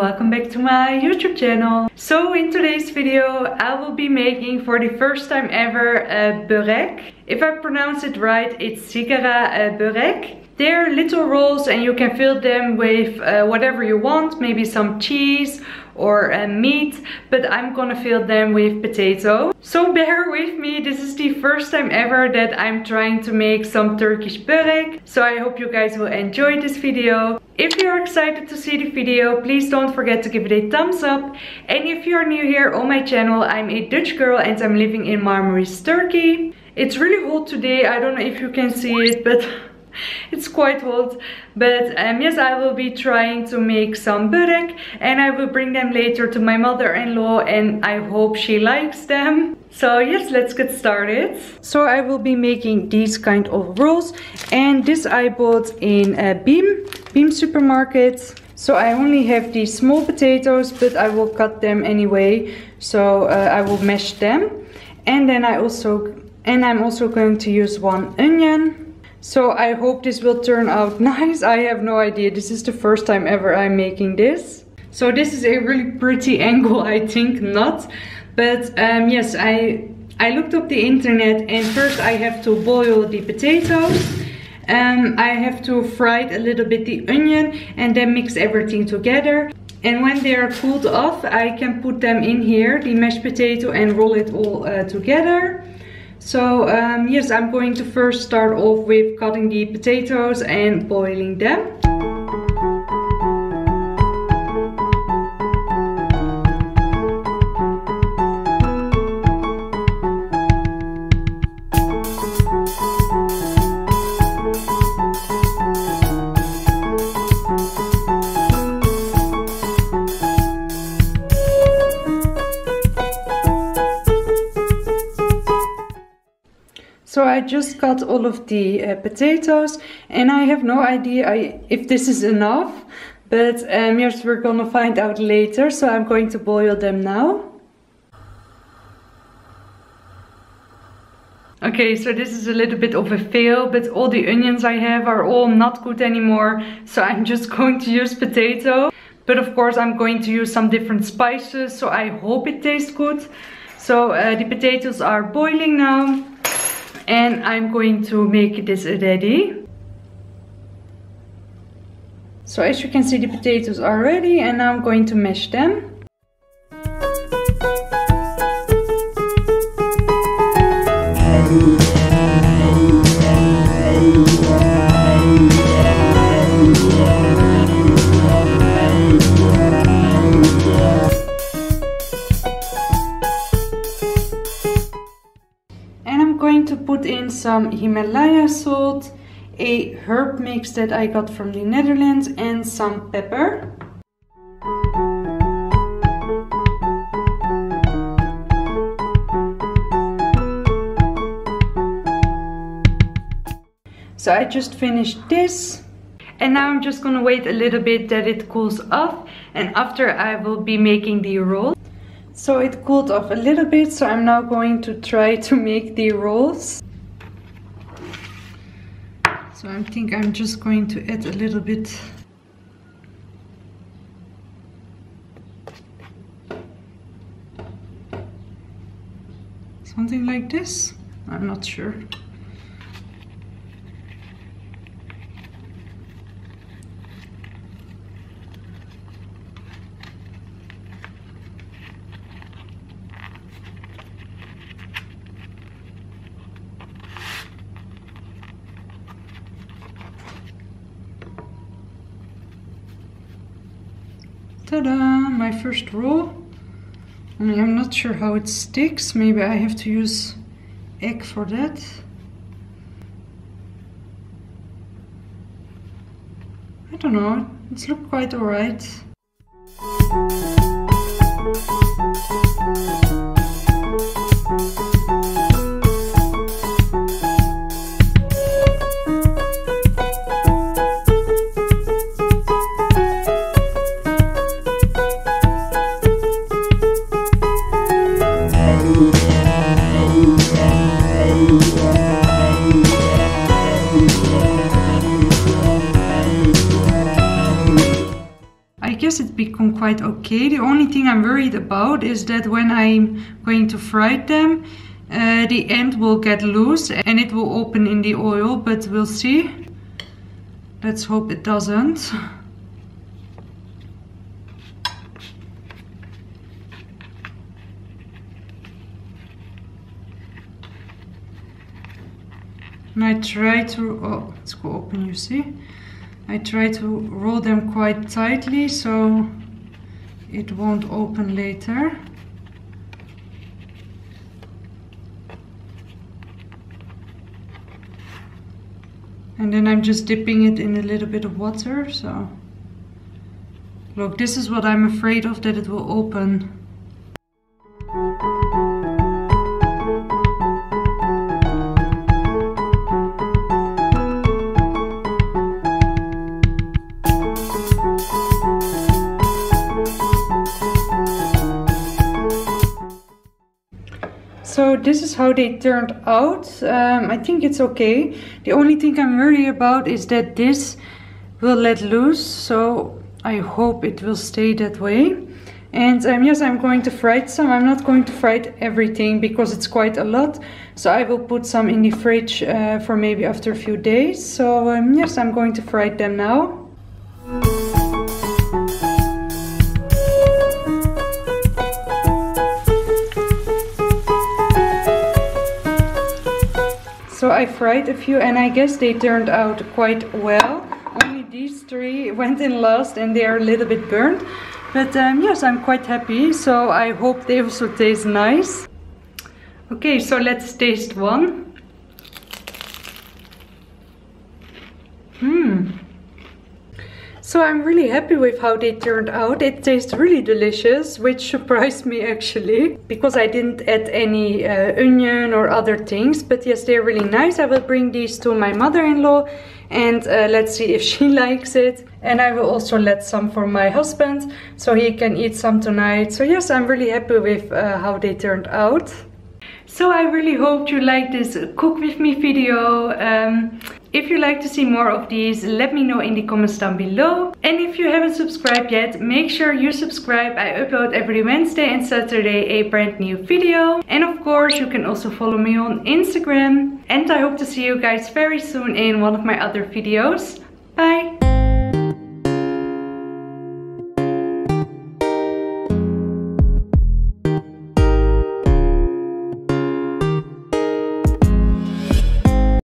welcome back to my YouTube channel. So in today's video I will be making for the first time ever a börek. If I pronounce it right it's sigara börek. They're little rolls and you can fill them with uh, whatever you want, maybe some cheese or uh, meat, but I'm gonna fill them with potato. So bear with me, this is the first time ever that I'm trying to make some Turkish börek. So I hope you guys will enjoy this video. If you're excited to see the video, please don't forget to give it a thumbs up. And if you're new here on my channel, I'm a Dutch girl and I'm living in Marmaris, Turkey. It's really hot today, I don't know if you can see it, but it's quite hot but um, yes I will be trying to make some börek and I will bring them later to my mother-in-law and I hope she likes them. So yes let's get started. So I will be making these kind of rolls and this I bought in a BIM BIM supermarket so I only have these small potatoes but I will cut them anyway. So uh, I will mash them. And then I also and I'm also going to use one onion so I hope this will turn out nice. I have no idea. This is the first time ever I'm making this. So this is a really pretty angle, I think not. But um, yes, I, I looked up the internet and first I have to boil the potatoes. Um, I have to fry a little bit the onion and then mix everything together. And when they are cooled off, I can put them in here, the mashed potato, and roll it all uh, together. So um, yes, I'm going to first start off with cutting the potatoes and boiling them. So I just cut all of the uh, potatoes and I have no idea I, if this is enough. But um, yes, we're gonna find out later. So I'm going to boil them now. Okay, so this is a little bit of a fail, but all the onions I have are all not good anymore. So I'm just going to use potato. But of course I'm going to use some different spices, so I hope it tastes good. So uh, the potatoes are boiling now and I'm going to make this ready. So as you can see the potatoes are ready and now I'm going to mash them. Mmm. Some Himalaya salt, a herb mix that I got from the Netherlands and some pepper. So I just finished this and now I'm just gonna wait a little bit that it cools off and after I will be making the roll. So it cooled off a little bit so I'm now going to try to make the rolls. So I think I'm just going to add a little bit something like this. I'm not sure. Ta-da! My first roll. I'm not sure how it sticks. Maybe I have to use egg for that. I don't know. It's looked quite alright. Quite okay. The only thing I'm worried about is that when I'm going to fry them, uh, the end will get loose and it will open in the oil, but we'll see. Let's hope it doesn't. And I try to, oh, let's go open, you see? I try to roll them quite tightly so it won't open later. And then I'm just dipping it in a little bit of water, so. Look, this is what I'm afraid of, that it will open. This is how they turned out. Um, I think it's okay. The only thing I'm worried about is that this will let loose. So I hope it will stay that way. And um, yes, I'm going to fry some. I'm not going to fry everything because it's quite a lot. So I will put some in the fridge uh, for maybe after a few days. So um, yes, I'm going to fry them now. I fried a few and I guess they turned out quite well. Only these three went in last and they are a little bit burnt. But um, yes, I'm quite happy. So I hope they also taste nice. Okay, so let's taste one. So I'm really happy with how they turned out. It tastes really delicious, which surprised me actually, because I didn't add any uh, onion or other things. But yes, they're really nice. I will bring these to my mother-in-law and uh, let's see if she likes it. And I will also let some for my husband, so he can eat some tonight. So yes, I'm really happy with uh, how they turned out. So I really hope you liked this cook with me video. Um, if you'd like to see more of these, let me know in the comments down below. And if you haven't subscribed yet, make sure you subscribe. I upload every Wednesday and Saturday a brand new video. And of course, you can also follow me on Instagram. And I hope to see you guys very soon in one of my other videos. Bye!